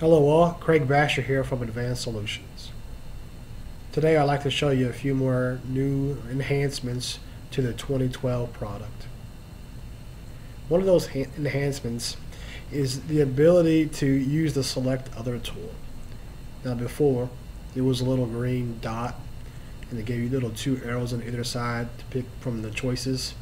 Hello all, Craig Bashor here from Advanced Solutions. Today I'd like to show you a few more new enhancements to the 2012 product. One of those enhancements is the ability to use the select other tool. Now before it was a little green dot and it gave you little two arrows on either side to pick from the choices.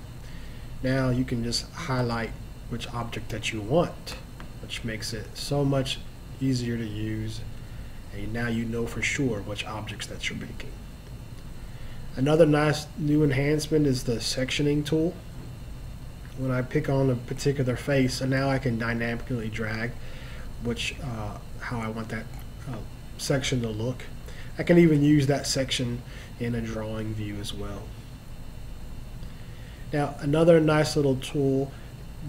Now you can just highlight which object that you want which makes it so much easier to use and now you know for sure which objects that you're making. Another nice new enhancement is the sectioning tool. When I pick on a particular face and now I can dynamically drag which uh, how I want that uh, section to look. I can even use that section in a drawing view as well. Now another nice little tool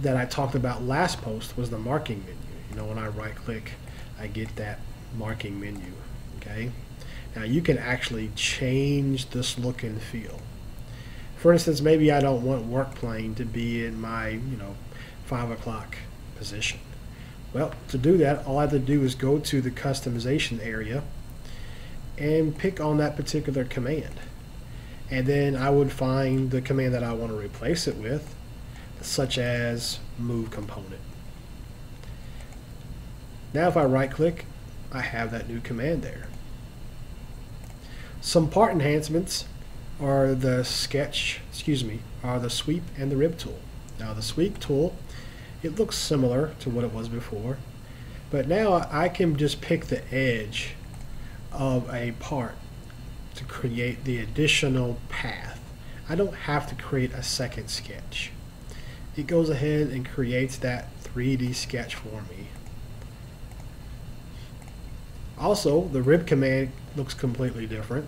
that I talked about last post was the marking menu. You know when I right click I get that marking menu. Okay. Now you can actually change this look and feel. For instance, maybe I don't want work plane to be in my, you know, five o'clock position. Well, to do that, all I have to do is go to the customization area and pick on that particular command. And then I would find the command that I want to replace it with, such as move component. Now if I right click, I have that new command there. Some part enhancements are the sketch, excuse me, are the sweep and the rib tool. Now the sweep tool, it looks similar to what it was before, but now I can just pick the edge of a part to create the additional path. I don't have to create a second sketch. It goes ahead and creates that 3D sketch for me. Also, the rib command looks completely different.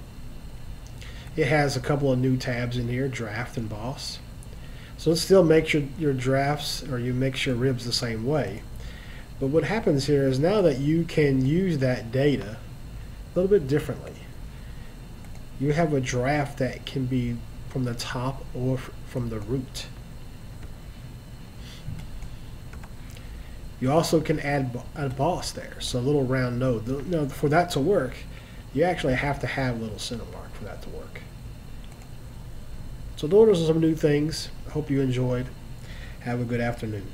It has a couple of new tabs in here, draft and boss. So it still makes your, your drafts or you mix your ribs the same way. But what happens here is now that you can use that data a little bit differently. You have a draft that can be from the top or from the root. You also can add a boss there, so a little round node. You know, for that to work, you actually have to have a little center mark for that to work. So those are some new things. I hope you enjoyed. Have a good afternoon.